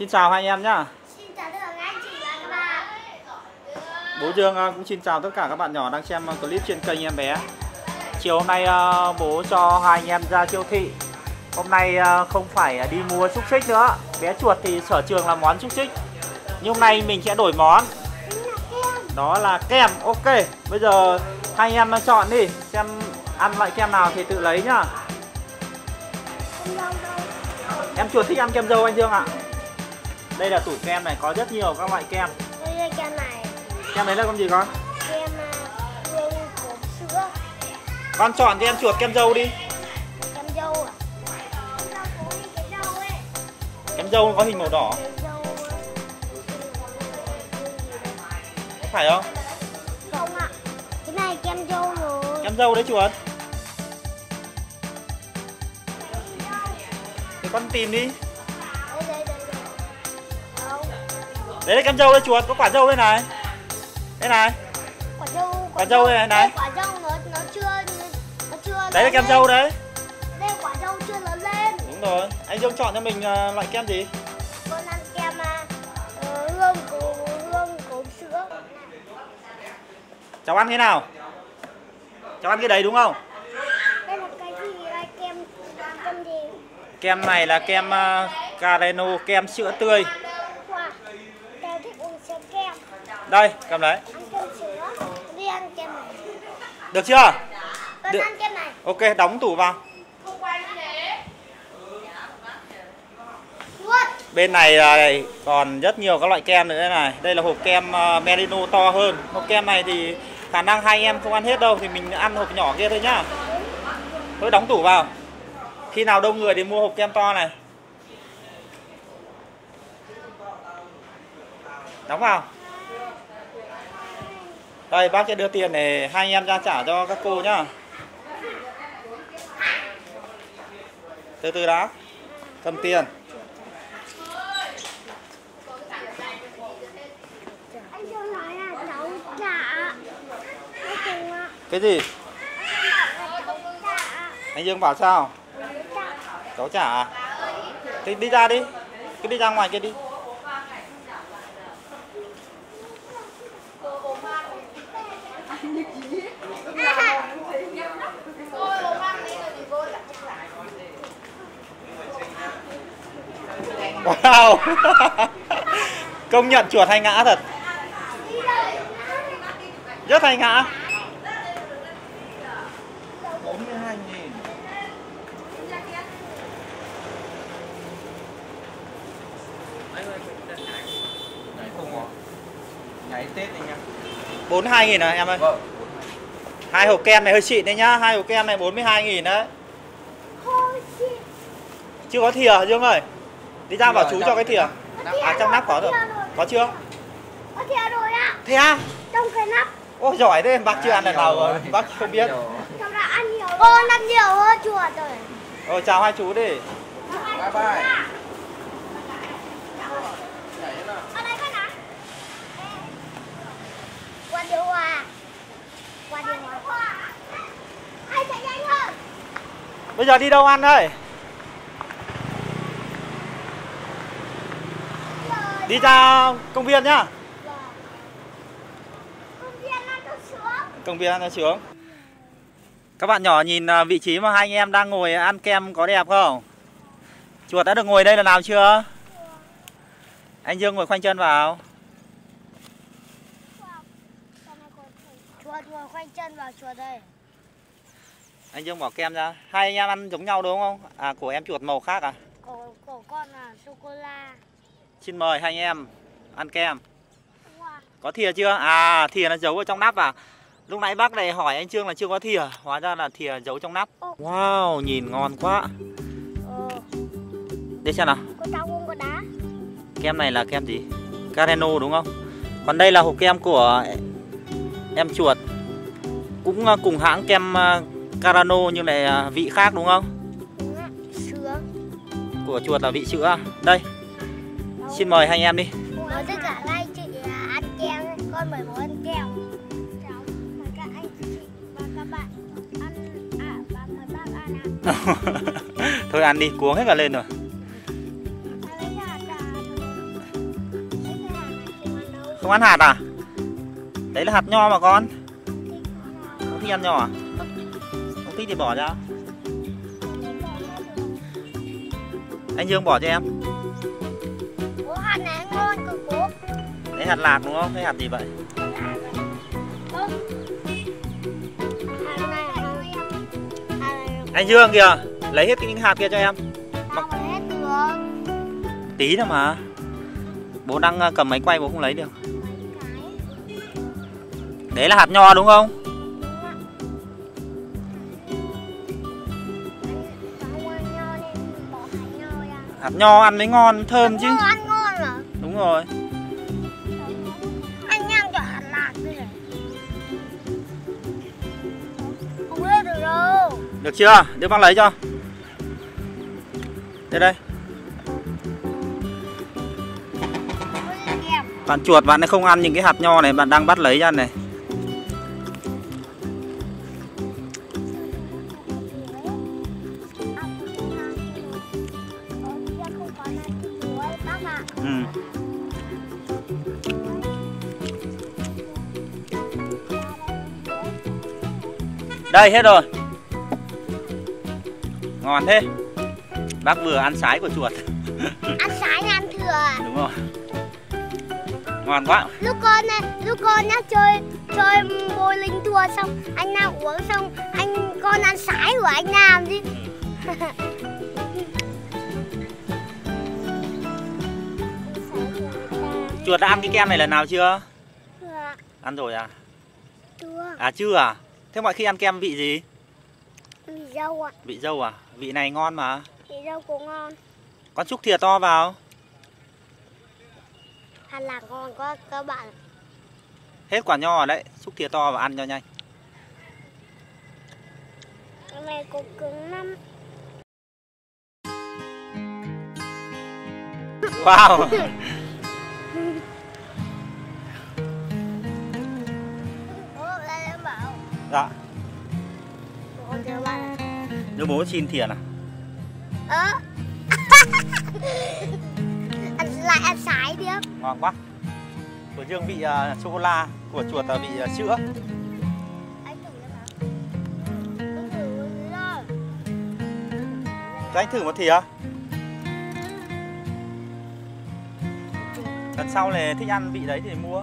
Xin chào hai anh em nhá. Xin chào tất cả các anh chị và các bạn. Bố Dương ờ, cũng xin chào tất cả các bạn nhỏ đang xem ờ, clip trên kênh em bé. Chiều hôm nay ờ, bố cho hai anh em ra siêu thị. Hôm nay không phải đi mua xúc xích nữa. Bé chuột thì sở trường là món xúc xích. Nhưng hôm nay mình sẽ đổi món. Đó là kem. Ok. Bây giờ hai anh em chọn đi, xem ăn loại kem nào thì tự lấy nhá. Em chuột thích ăn kem dâu anh Dương ạ. Đây là tủ kem này, có rất nhiều các loại kem. Đây là kem này, Kem đấy là con gì con? kem à, hương của sữa, Con chọn cho em chuột kem dâu đi. kem dâu à. Kem dâu có hình màu đỏ, có phải không? không ạ. Cái này kem dâu rồi. Kem dâu đấy chuột. Thì con tìm đi. Đấy là kem dâu đấy chuột, có quả dâu đây này. Đây này. quả dâu. Quả dâu này, này. Đây, Quả dâu nó nó chưa nó chưa. Đấy là kem dâu đấy. Đây quả dâu chưa lớn lên. Đúng rồi. Anh Dương chọn cho mình ờ, loại kem gì? Con ăn kem à, ờ, hương của hương của sữa. Cháu ăn thế nào? Cháu ăn cái đấy đúng không? Đây là cái gì đây kem kem gì? Kem này là kem uh, Careno, kem sữa tươi. Wow. Tao thích uống sữa kem. Đây, cầm sữa. Đi ăn kem này. Được chưa? Con Được. ăn kem này. Ok, đóng tủ vào. Bên này là còn rất nhiều các loại kem nữa đây này. Đây là hộp kem uh, Merino to hơn. Hộp kem này thì khả năng hai em không ăn hết đâu thì mình ăn hộp nhỏ kia thôi nhá. Thôi đóng tủ vào. Khi nào đông người thì mua hộp kem to này. Đóng vào. Đây, bác sẽ đưa tiền để hai anh em ra trả cho các cô nhá. Từ từ đã. Cầm tiền. Cái gì? Anh Dương bảo sao? Cháu trả. Cháu trả à? Thì đi ra đi Cứ đi ra ngoài kia đi Wow. Công nhận chuột hay ngã thật. Rất hay ngã. 42 không Nhảy Tết anh em 42 nghìn à em ơi Vâng Hai hộp kem này hơi xịn đấy nhá Hai hộp kem này 42 nghìn đấy. Chưa có thìa Dương ơi Đi ra bảo chú cho cái thìa nắp. À trong nắp có rồi Có chưa Có thìa rồi ạ. Thế à Trong cái nắp. Ôi giỏi thế bác chưa ăn lần nào rồi. Bác không biết. Cháu đã ăn nhiều. Con ăn nhiều hơn chuột rồi. Rồi chào hai chú đi Bye bye Nhảy nào Ở đây con ạ. Qua điều hòa. Qua điều hòa. Chạy nhanh hơn? Bây giờ đi đâu ăn đây Đi ra công viên nhá Công viên ăn cho sướng Các bạn nhỏ nhìn à, vị trí mà hai anh em đang ngồi ăn kem có đẹp không Chuột đã được ngồi đây lần nào chưa Anh Dương ngồi khoanh chân vào Ngồi khoanh chân vào chuột đây. Anh Dương bỏ kem ra Hai anh em ăn giống nhau đúng không À của em chuột màu khác à Cổ cổ con là sô cô la. Xin mời hai anh em ăn kem. Có thìa chưa? À thìa nó giấu ở trong nắp à Lúc nãy bác này hỏi anh Trương là chưa có thìa Hóa ra là thìa giấu trong nắp Wow nhìn ngon quá Ờ, Đây xem nào có tao không có đá. Kem này là kem gì? Careno đúng không? Còn đây là hộp kem của em chuột Cũng à, cùng hãng kem à, Carano nhưng lại à, vị khác đúng không? Đúng ạ. Sữa. Của chuột là vị sữa Đây Xin mời hai anh em đi Mời tất cả các anh chị ăn kem. Con mời bố ăn kẹo. Cháu mời các anh chị và các bạn ăn à và mời bác ăn ạ. Thôi ăn đi, cuống hết cả lên rồi Không ăn hạt à? Đấy là hạt nho mà con Không thích ăn nho à? Không thích thì bỏ ra. Anh Dương bỏ cho em. Bố hạt này ngon cực bố. Đấy hạt lạc đúng không? Hay hạt gì vậy? Anh Dương kìa Lấy hết cái hạt kia cho em. Được. Tí nữa mà. Bố đang ờ, cầm máy quay bố không lấy được. Đấy là hạt nho đúng không Hạt nho ăn mới ngon, thơm chứ. ăn ngon mà Đúng rồi. Anh nhang cho hạt lạc đây này không hết được đâu. Được chưa? Đưa bác lấy cho. Đây đây. Bạn chuột bạn ấy không ăn những cái hạt nho này Bạn đang bắt lấy ra này ừ. Đây hết rồi. Ngon thế. Bác vừa ăn sái của chuột. Ăn sái ăn thừa? Đúng rồi. Ngon quá. Lúc con lúc con nhá chơi chơi bôi linh thua xong anh nam uống xong anh con ăn sái của anh nam đi Chuột đã ăn cái kem này lần nào chưa? Thừa, Ăn rồi à? thừa, À chưa à? Thế mọi khi ăn kem vị gì? mì dâu ạ, Vị dâu à? Vị này ngon mà mì dâu cũng ngon, Con xúc thìa to vào hạt lạc ngon quá các bạn. Hết quả nho rồi đấy Xúc thìa to và ăn cho nhanh Cái này cũng cứng lắm. Wow Dạ. Đưa bố xin thìa nào Ơ. ăn lại ăn sái đi. Ngon quá Của Dương vị uh, sô-cô-la Của chuột là vị uh, sữa Anh thử cho. Anh thử rồi. Cho anh thử một thìa Lần sau này thích ăn vị đấy thì mua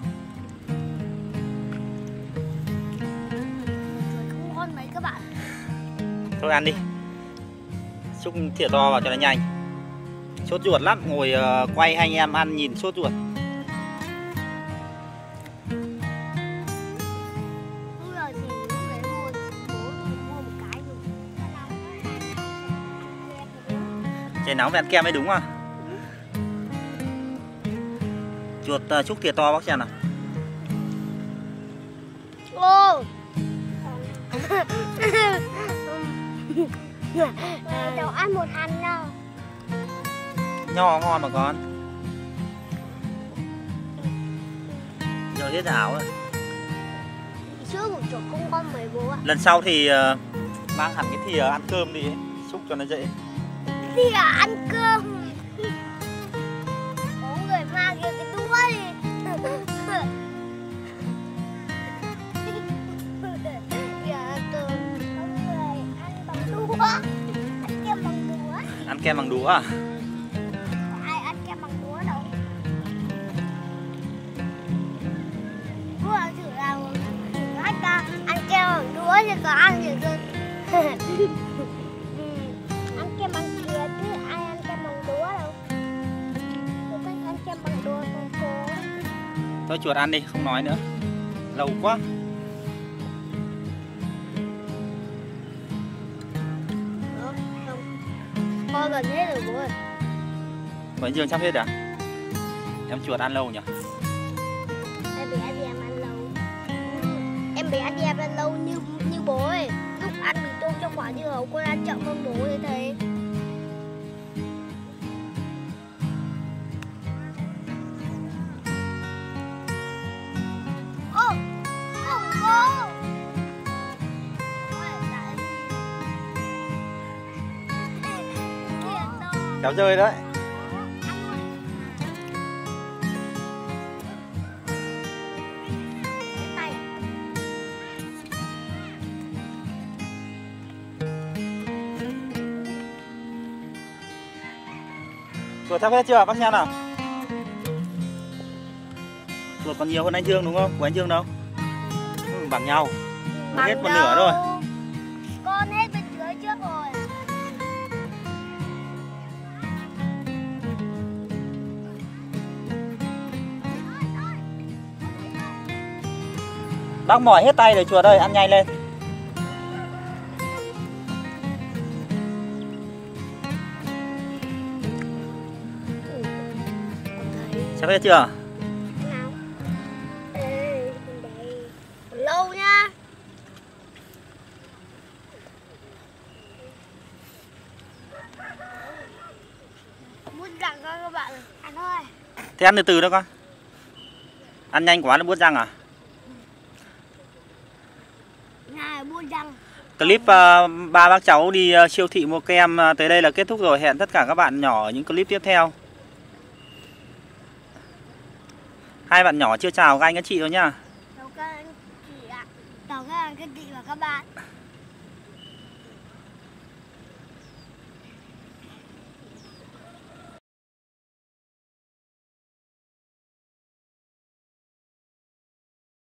Thôi ăn đi. Xúc thìa to vào cho nó nhanh. Sốt ruột lắm Ngồi ờ, quay hai anh em ăn nhìn sốt ruột. Trời nóng ăn kem mới đúng à Chuột uh, xúc thìa to bác xem nào Cháu ăn một hành đâu. Nho ngon mà con Giờ hết ảo rồi Sữa của chuột không ngon mấy bố ạ. Lần sau thì ờ, mang hẳn cái thìa ăn cơm đi ấy, Xúc cho nó dễ Thì là ăn cơm. Ăn kem bằng đũa à ai ăn kem bằng đũa đâu. Ăn thử thử hết ca ăn kem bằng đũa thì có ăn được rồi. Ừ, ăn kem bằng thìa chứ ai ăn kem bằng đũa đâu. Tôi thích ăn kem bằng đũa con phố. Thôi chuột ăn đi, không nói nữa Lâu quá Con gần hết rồi bố ơi. Vẫn Dương sắp hết à Em chuột ăn lâu nhỉ Em bé đi em ăn lâu. Em bé đi em ăn lâu như như bố ấy. Lúc ăn mì tôm trong quả dưa hấu con ăn chậm hơn bố đấy thầy. kéo rơi đấy Chuột thắp hết chưa bác Nhân nào? Chuột còn nhiều hơn anh Dương đúng không? Của anh Dương đâu? Ừ, bằng nhau. Bằng hết một nửa rồi. Bác mỏi hết tay rồi chuột ơi, ăn nhanh lên Sắp hết chưa? Đây. Lâu nha. Muốn cho các bạn ăn thôi. Thế ăn từ từ đó con Ăn nhanh quá nó buốt răng à? Này, buôn răng. Clip ờ, ba bác cháu đi ờ, siêu thị mua kem ờ, tới đây là kết thúc rồi Hẹn tất cả các bạn nhỏ ở những clip tiếp theo Hai bạn nhỏ chưa chào các anh các chị đâu nhá Chào các anh chị ạ. Chào các anh các chị và các bạn.